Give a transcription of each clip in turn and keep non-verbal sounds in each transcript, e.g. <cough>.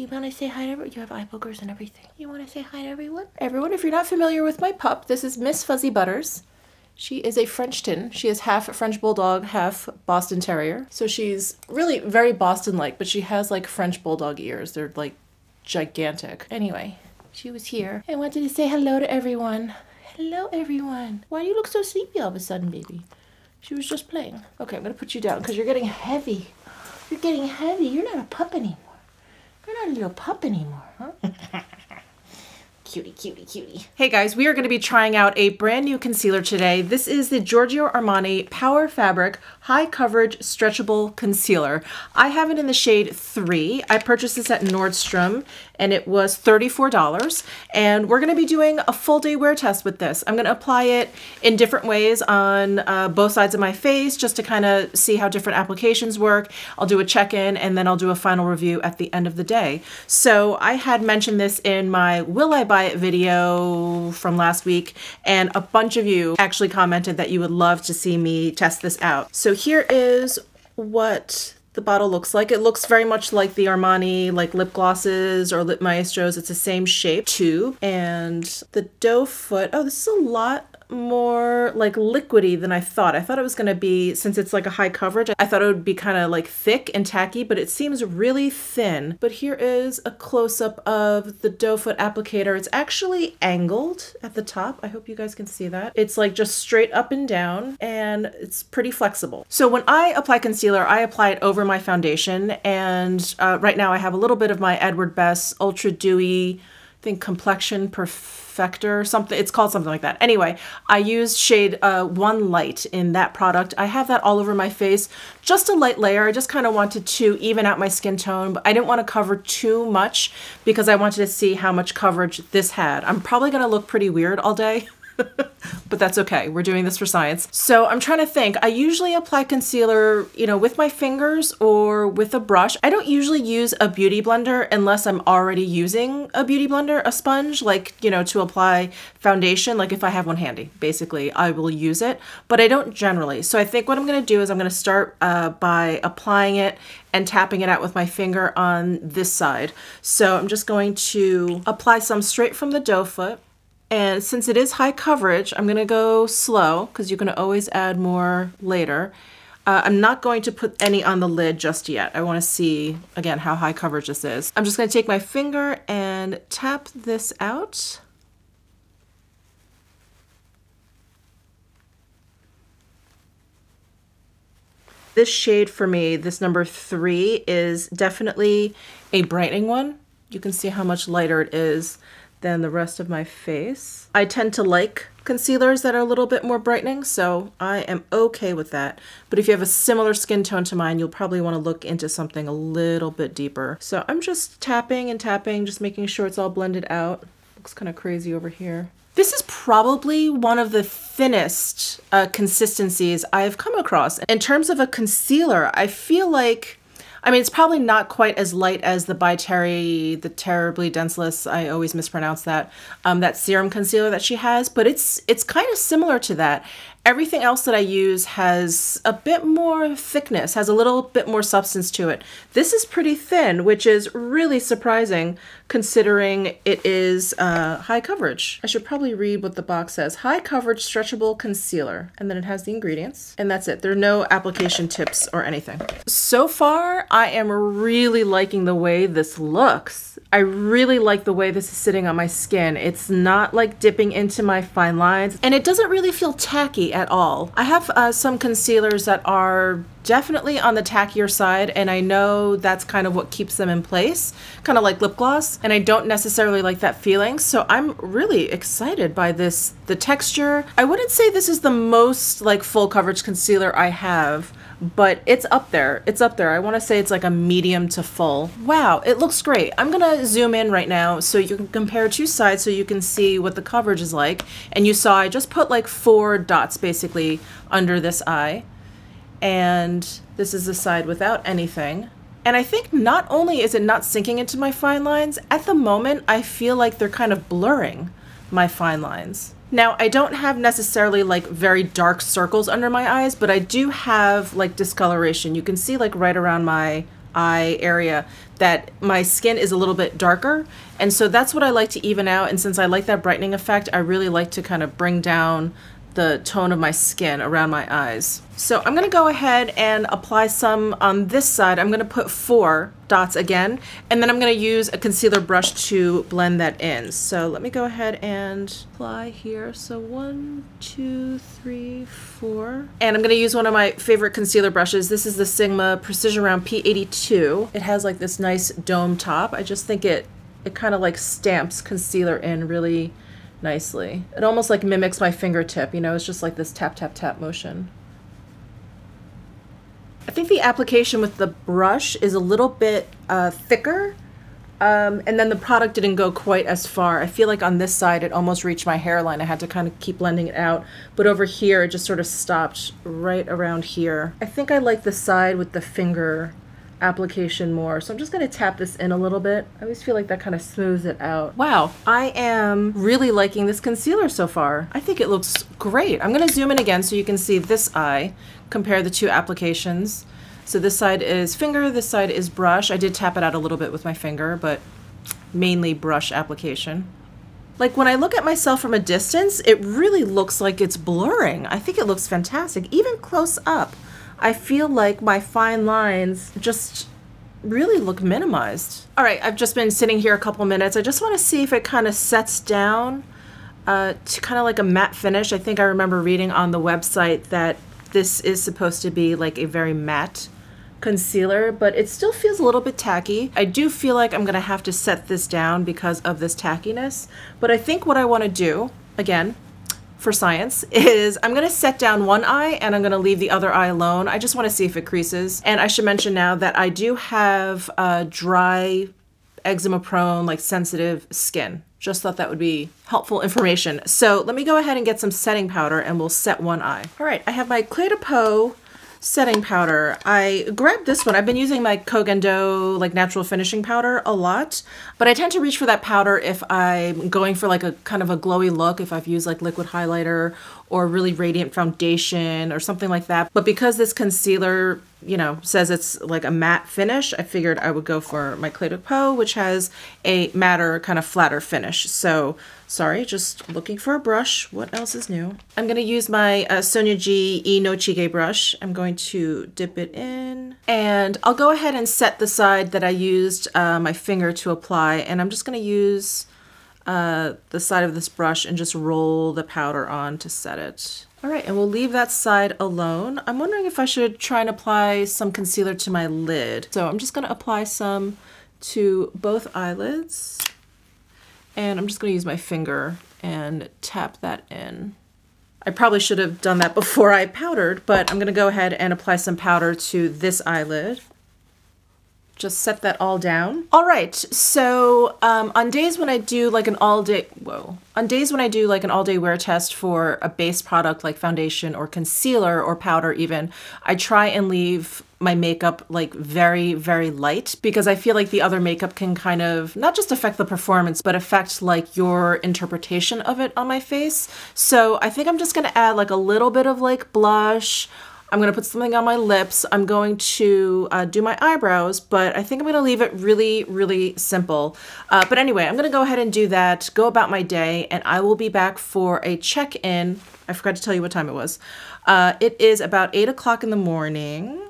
You want to say hi to everyone? You have eye boogers and everything. You want to say hi to everyone? Everyone, if you're not familiar with my pup, this is Miss Fuzzy Butters. She is a Frenchton. She is half French Bulldog, half Boston Terrier. So she's really very Boston like, but she has like French Bulldog ears. They're like gigantic. Anyway, she was here. I wanted to say hello to everyone. Hello, everyone. Why do you look so sleepy all of a sudden, baby? She was just playing. Okay, I'm gonna put you down because you're getting heavy. You're getting heavy. You're not a pup anymore. You're not a little pup anymore, huh? <laughs> cutie, cutie, cutie. Hey guys, we are going to be trying out a brand new concealer today. This is the Giorgio Armani Power Fabric High Coverage Stretchable Concealer. I have it in the shade 3. I purchased this at Nordstrom and it was $34. And we're going to be doing a full day wear test with this. I'm going to apply it in different ways on uh, both sides of my face just to kind of see how different applications work. I'll do a check-in and then I'll do a final review at the end of the day. So I had mentioned this in my Will I Buy video from last week, and a bunch of you actually commented that you would love to see me test this out. So here is what the bottle looks like. It looks very much like the Armani like lip glosses or lip maestros. It's the same shape too. And the doe foot, oh, this is a lot more like liquidy than I thought. I thought it was going to be, since it's like a high coverage, I thought it would be kind of like thick and tacky, but it seems really thin. But here is a close-up of the doe foot applicator. It's actually angled at the top. I hope you guys can see that. It's like just straight up and down and it's pretty flexible. So when I apply concealer, I apply it over my foundation and uh, right now I have a little bit of my Edward Bess Ultra Dewy think complexion perfector something it's called something like that. Anyway i used shade uh, one light in that product. I have that all over my face. Just a light layer. I just kind of wanted to even out my skin tone but i didn't want to cover too much because i wanted to see how much coverage this had. I'm probably going to look pretty weird all day <laughs> but that's okay. We're doing this for science. So I'm trying to think. I usually apply concealer, you know, with my fingers or with a brush. I don't usually use a beauty blender unless I'm already using a beauty blender, a sponge, like, you know, to apply foundation. Like if I have one handy, basically, I will use it, but I don't generally. So I think what I'm going to do is I'm going to start uh, by applying it and tapping it out with my finger on this side. So I'm just going to apply some straight from the doe foot. And since it is high coverage, I'm gonna go slow because you can always add more later. Uh, I'm not going to put any on the lid just yet. I wanna see, again, how high coverage this is. I'm just gonna take my finger and tap this out. This shade for me, this number three, is definitely a brightening one. You can see how much lighter it is than the rest of my face. I tend to like concealers that are a little bit more brightening, so I am okay with that. But if you have a similar skin tone to mine, you'll probably want to look into something a little bit deeper. So I'm just tapping and tapping, just making sure it's all blended out. Looks kind of crazy over here. This is probably one of the thinnest uh, consistencies I've come across. In terms of a concealer, I feel like I mean, it's probably not quite as light as the By Terry, the Terrybly Denseless. I always mispronounce that. Um, that serum concealer that she has, but it's it's kind of similar to that. Everything else that I use has a bit more thickness, has a little bit more substance to it. This is pretty thin, which is really surprising considering it is uh, high coverage. I should probably read what the box says. High coverage stretchable concealer. And then it has the ingredients. And that's it. There are no application tips or anything. So far, I am really liking the way this looks. I really like the way this is sitting on my skin. It's not like dipping into my fine lines and it doesn't really feel tacky at all. I have uh, some concealers that are definitely on the tackier side and I know that's kind of what keeps them in place, kind of like lip gloss, and I don't necessarily like that feeling. So I'm really excited by this. The texture, I wouldn't say this is the most like full coverage concealer I have, but it's up there. It's up there. I want to say it's like a medium to full. Wow, it looks great. I'm going to zoom in right now so you can compare two sides so you can see what the coverage is like. And you saw I just put like four dots basically under this eye. And this is the side without anything. And I think not only is it not sinking into my fine lines, at the moment I feel like they're kind of blurring my fine lines. Now, I don't have necessarily like very dark circles under my eyes, but I do have like discoloration. You can see like right around my eye area that my skin is a little bit darker. And so that's what I like to even out. And since I like that brightening effect, I really like to kind of bring down the tone of my skin around my eyes. So I'm gonna go ahead and apply some on this side. I'm gonna put four dots again, and then I'm gonna use a concealer brush to blend that in. So let me go ahead and apply here. So one, two, three, four. And I'm gonna use one of my favorite concealer brushes. This is the Sigma Precision Round P82. It has like this nice dome top. I just think it, it kind of like stamps concealer in really nicely. It almost like mimics my fingertip, you know, it's just like this tap, tap, tap motion. I think the application with the brush is a little bit uh, thicker um, and then the product didn't go quite as far. I feel like on this side it almost reached my hairline. I had to kind of keep blending it out. But over here it just sort of stopped right around here. I think I like the side with the finger application more. So I'm just going to tap this in a little bit. I always feel like that kind of smooths it out. Wow, I am really liking this concealer so far. I think it looks great. I'm going to zoom in again so you can see this eye, compare the two applications. So this side is finger, this side is brush. I did tap it out a little bit with my finger, but mainly brush application. Like when I look at myself from a distance, it really looks like it's blurring. I think it looks fantastic, even close up. I feel like my fine lines just really look minimized. All right, I've just been sitting here a couple minutes. I just want to see if it kind of sets down uh, to kind of like a matte finish. I think I remember reading on the website that this is supposed to be like a very matte concealer, but it still feels a little bit tacky. I do feel like I'm gonna have to set this down because of this tackiness, but I think what I wanna do, again, for science is I'm going to set down one eye and I'm going to leave the other eye alone. I just want to see if it creases. And I should mention now that I do have dry, eczema prone, like sensitive skin. Just thought that would be helpful information. So let me go ahead and get some setting powder and we'll set one eye. All right, I have my Clé de Peau setting powder. I grabbed this one. I've been using my Koh Gen Do like natural finishing powder a lot, but I tend to reach for that powder if I'm going for like a kind of a glowy look, if I've used like liquid highlighter or really radiant foundation or something like that. But because this concealer, you know, says it's like a matte finish, I figured I would go for my Clé de Peau, which has a matter kind of flatter finish. So Sorry, just looking for a brush. What else is new? I'm going to use my uh, Sonia G E No Chige brush. I'm going to dip it in. And I'll go ahead and set the side that I used uh, my finger to apply. And I'm just going to use uh, the side of this brush and just roll the powder on to set it. All right, and we'll leave that side alone. I'm wondering if I should try and apply some concealer to my lid. So I'm just going to apply some to both eyelids. And I'm just going to use my finger and tap that in. I probably should have done that before I powdered, but I'm going to go ahead and apply some powder to this eyelid just set that all down. All right, so um, on days when I do like an all day, whoa, on days when I do like an all day wear test for a base product like foundation or concealer or powder even, I try and leave my makeup like very, very light because I feel like the other makeup can kind of not just affect the performance, but affect like your interpretation of it on my face. So I think I'm just gonna add like a little bit of like blush, I'm going to put something on my lips. I'm going to uh, do my eyebrows, but I think I'm going to leave it really, really simple. Uh, but anyway, I'm going to go ahead and do that, go about my day, and I will be back for a check-in. I forgot to tell you what time it was. Uh, it is about 8 o'clock in the morning.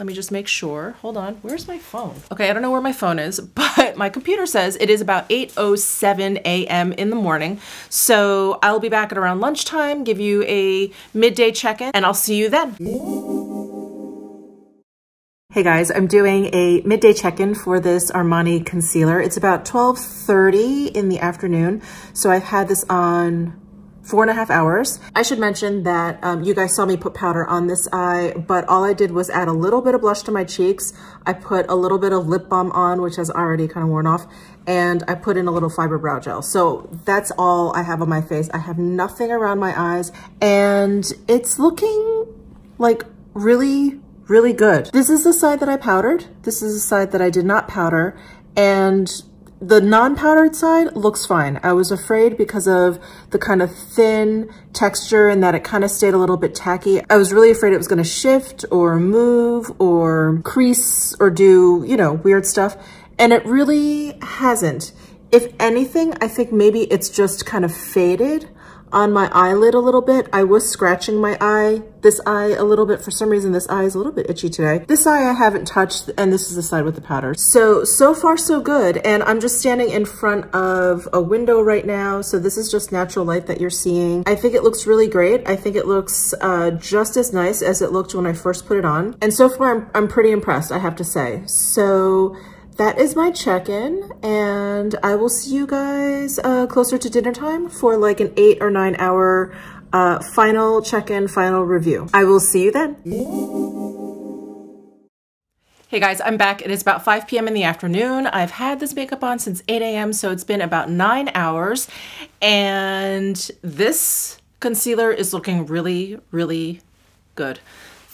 Let me just make sure. Hold on. Where's my phone? Okay, I don't know where my phone is, <laughs> but my computer says it is about 8.07 a.m. in the morning. So I'll be back at around lunchtime, give you a midday check-in, and I'll see you then. Hey guys, I'm doing a midday check-in for this Armani concealer. It's about 12.30 in the afternoon. So I've had this on four and a half hours. I should mention that um, you guys saw me put powder on this eye, but all I did was add a little bit of blush to my cheeks. I put a little bit of lip balm on, which has already kind of worn off, and I put in a little fiber brow gel. So that's all I have on my face. I have nothing around my eyes, and it's looking like really, really good. This is the side that I powdered. This is the side that I did not powder, and the non-powdered side looks fine. I was afraid because of the kind of thin texture and that it kind of stayed a little bit tacky. I was really afraid it was gonna shift or move or crease or do, you know, weird stuff. And it really hasn't. If anything, I think maybe it's just kind of faded on my eyelid a little bit. I was scratching my eye, this eye a little bit. For some reason, this eye is a little bit itchy today. This eye I haven't touched, and this is the side with the powder. So, so far so good. And I'm just standing in front of a window right now. So this is just natural light that you're seeing. I think it looks really great. I think it looks uh, just as nice as it looked when I first put it on. And so far, I'm, I'm pretty impressed, I have to say. So that is my check-in and I will see you guys uh, closer to dinner time for like an eight or nine hour uh, final check-in, final review. I will see you then. Hey guys, I'm back. It is about 5 p.m. in the afternoon. I've had this makeup on since 8 a.m., so it's been about nine hours. And this concealer is looking really, really good.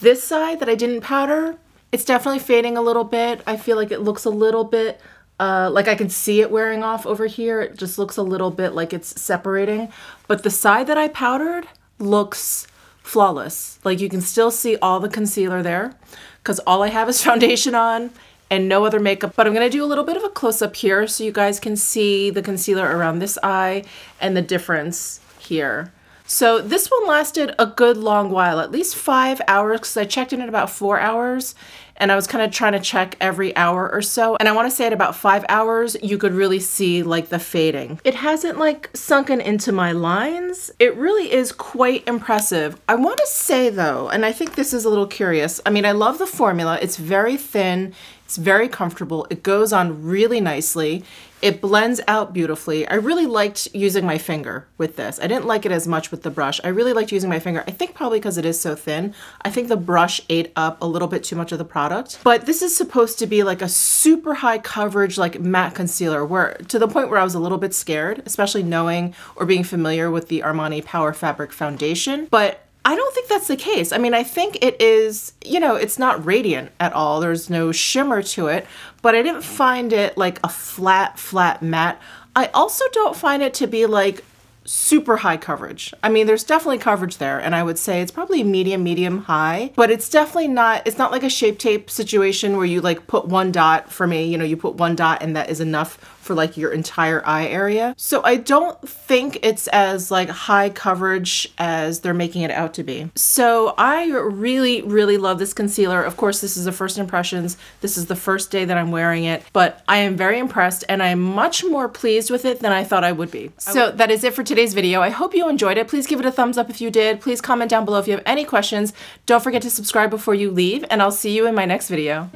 This side that I didn't powder, it's definitely fading a little bit. I feel like it looks a little bit uh, like I can see it wearing off over here. It just looks a little bit like it's separating. But the side that I powdered looks flawless. Like you can still see all the concealer there because all I have is <laughs> foundation on and no other makeup. But I'm to do a little bit of a close up here so you guys can see the concealer around this eye and the difference here. So this one lasted a good long while, at least five hours, because I checked in at about four hours and I was kind of trying to check every hour or so. And I want to say at about five hours, you could really see like the fading. It hasn't like sunken into my lines. It really is quite impressive. I want to say though, and I think this is a little curious. I mean, I love the formula. It's very thin. It's very comfortable. It goes on really nicely. It blends out beautifully. I really liked using my finger with this. I didn't like it as much with the brush. I really liked using my finger. I think probably because it is so thin. I think the brush ate up a little bit too much of the product. But this is supposed to be like a super high coverage like matte concealer where to the point where I was a little bit scared, especially knowing or being familiar with the Armani Power Fabric Foundation. But I don't think that's the case. I mean, I think it is, you know, it's not radiant at all. There's no shimmer to it, but I didn't find it like a flat, flat matte. I also don't find it to be like super high coverage. I mean, there's definitely coverage there, and I would say it's probably medium, medium, high, but it's definitely not, it's not like a Shape Tape situation where you like put one dot for me, you know, you put one dot and that is enough for like your entire eye area. So I don't think it's as like high coverage as they're making it out to be. So I really, really love this concealer. Of course, this is the first impressions. This is the first day that I'm wearing it, but I am very impressed and I'm much more pleased with it than I thought I would be. So that is it for today's video. I hope you enjoyed it. Please give it a thumbs up if you did. Please comment down below if you have any questions. Don't forget to subscribe before you leave and I'll see you in my next video.